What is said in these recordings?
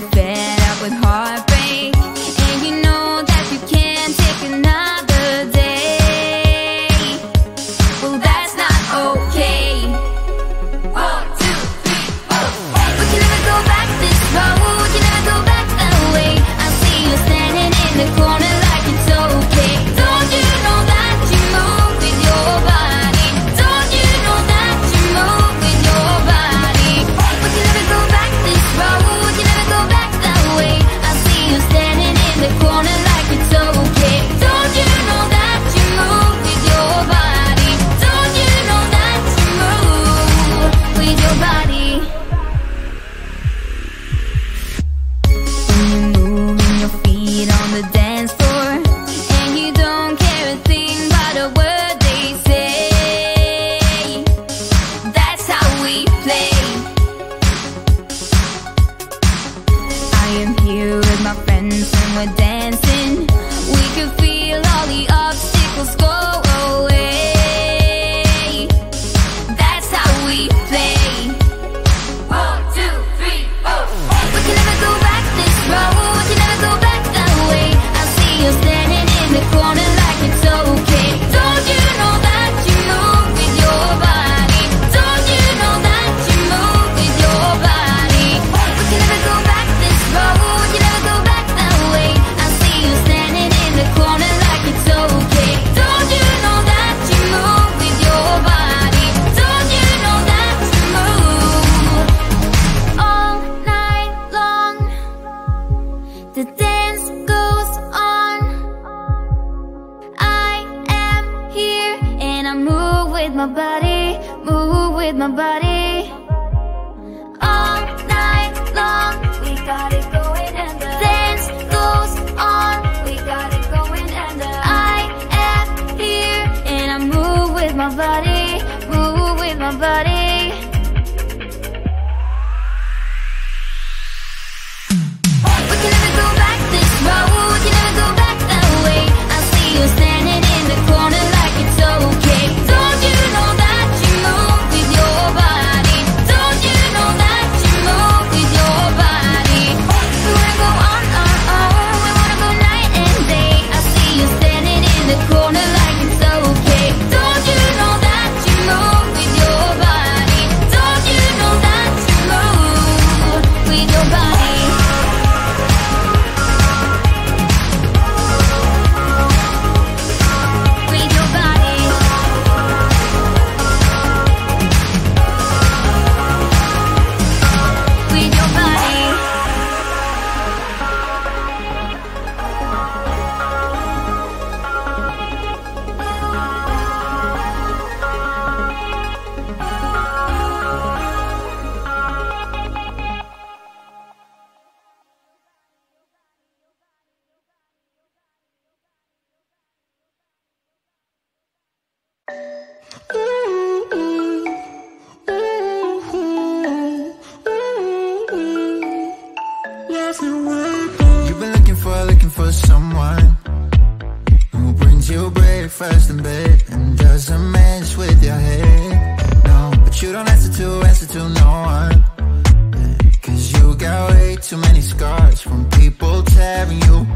that I was heart. And I move with my body, move with my body. All night long, we got it You've been looking for, looking for someone Who brings you breakfast in bed And doesn't mess with your head. No, but you don't answer to, answer to no one. Cause you got way too many scars From people tearing you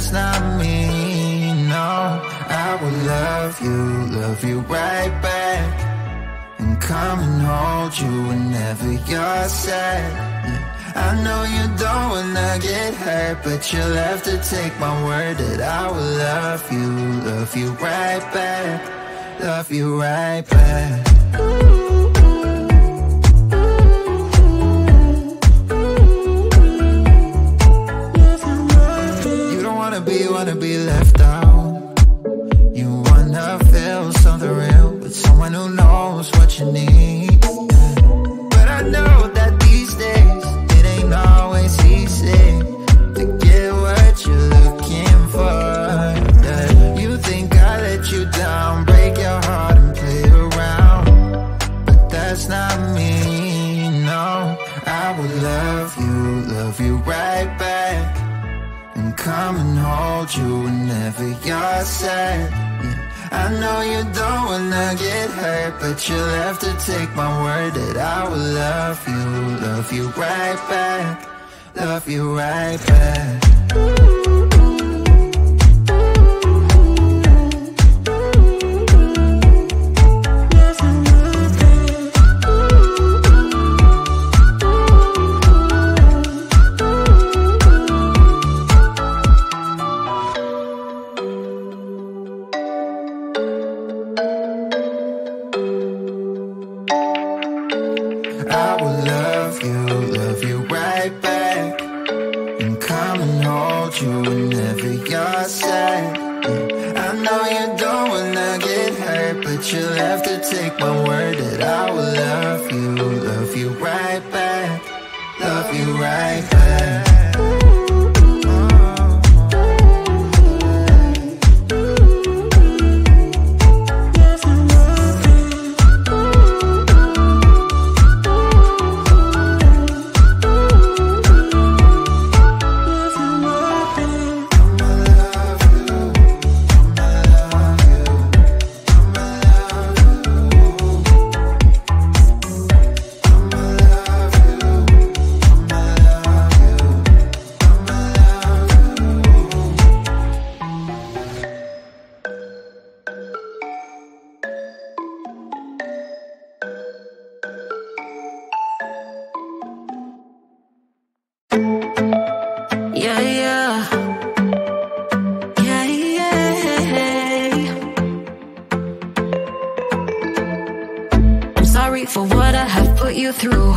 that's not me, no I will love you, love you right back And come and hold you whenever you're sad I know you don't wanna get hurt, but you'll have to take my word that I will love you, love you right back, love you right back. Ooh. with someone who knows what you need. But I know that these days it ain't always easy to get what you're looking for. You think I let you down, break your heart and play around, but that's not me. No, I will love you, love you right back. And come and hold you whenever you're sad. I know you don't but you'll have to take my word that I will love you Love you right back Love you right back. whenever you're sad. I know you don't wanna get hurt, but you'll have to take my word that I will love you, love you right back, love you right back. through.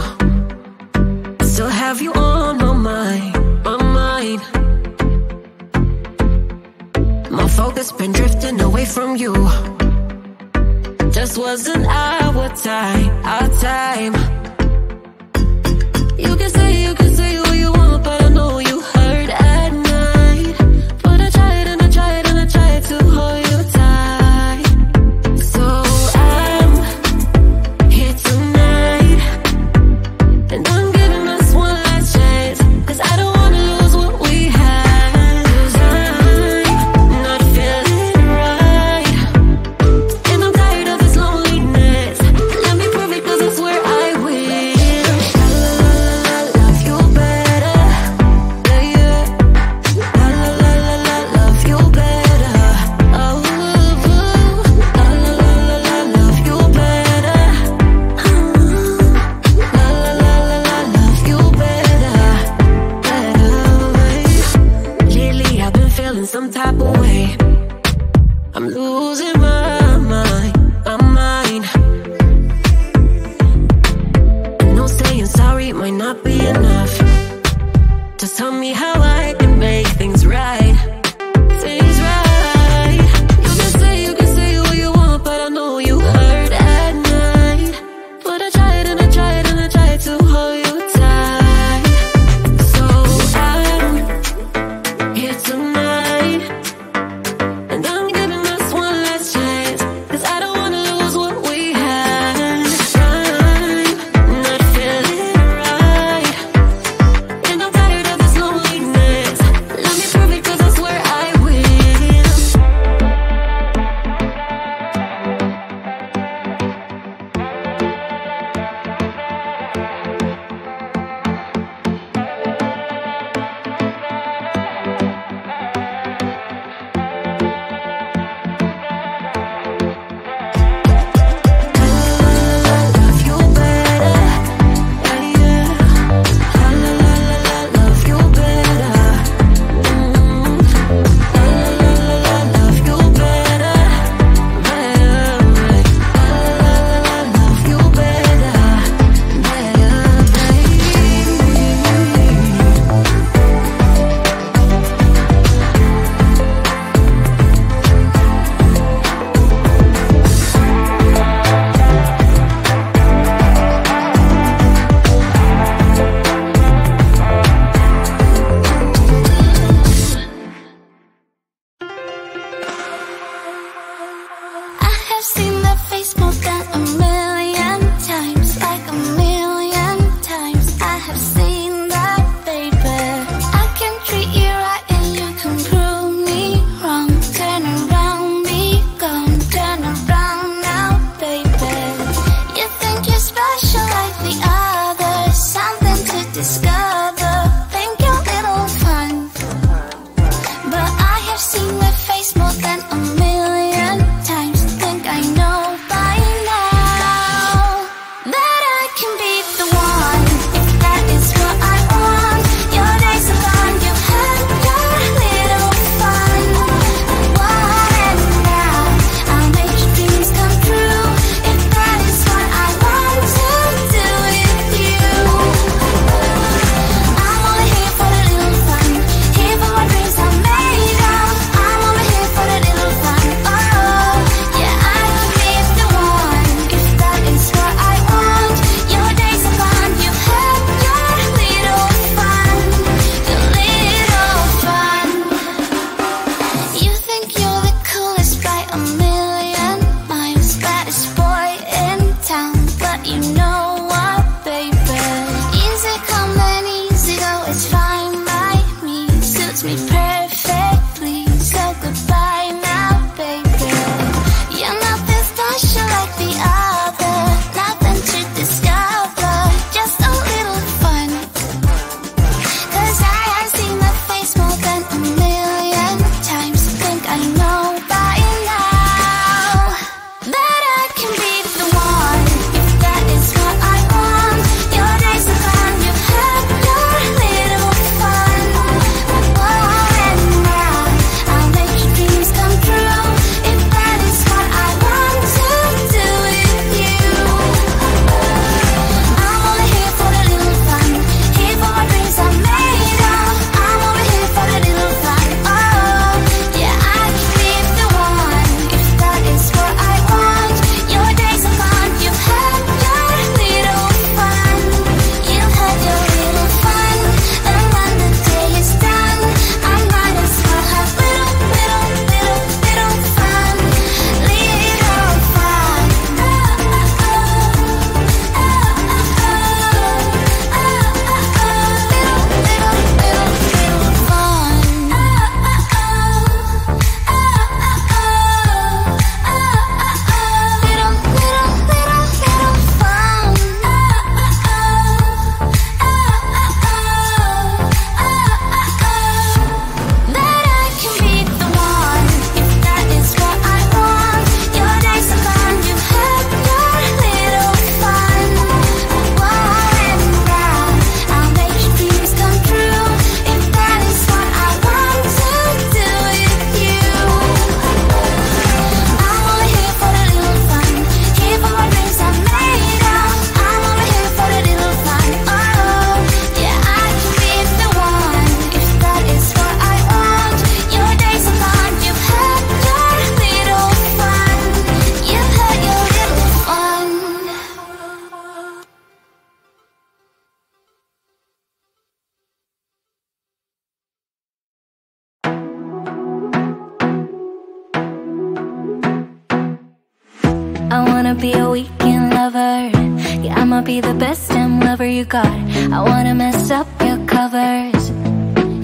Be the best damn lover you got. I wanna mess up your covers.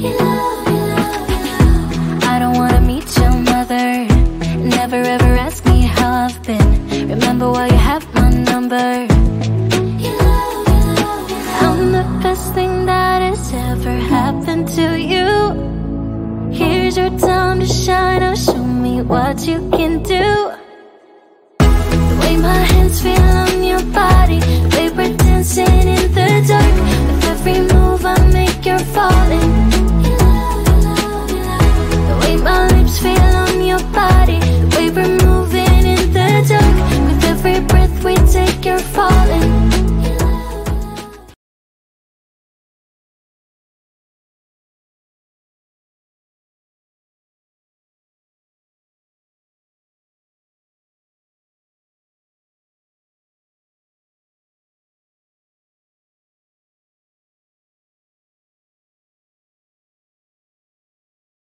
You. I don't wanna meet your mother. Never ever ask me how I've been. Remember why you have my number. I'm the best thing that has ever happened to you. Here's your time to shine. Show me what you can do.